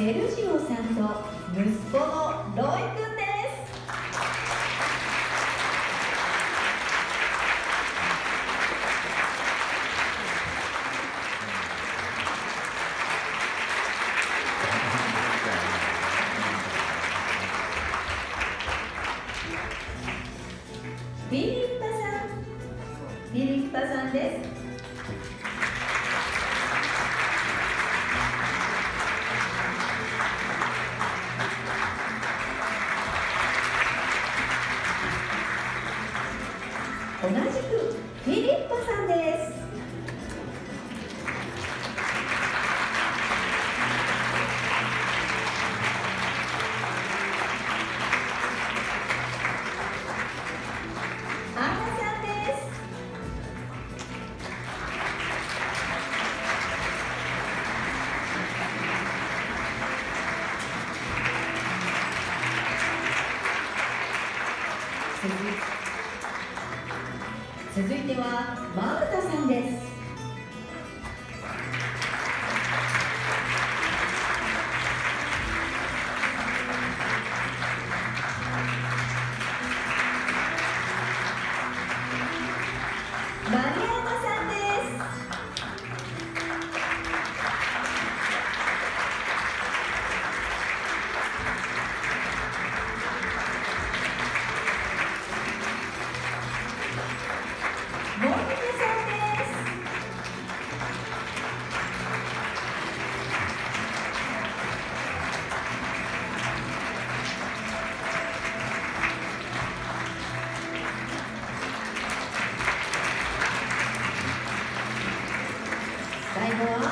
セルジオさんと息子のロイくんですフィリッパさんフィリッパさんです。同じくフィリッパさんです。アンナさんです。続い続いてはまぶたさんです。Bye.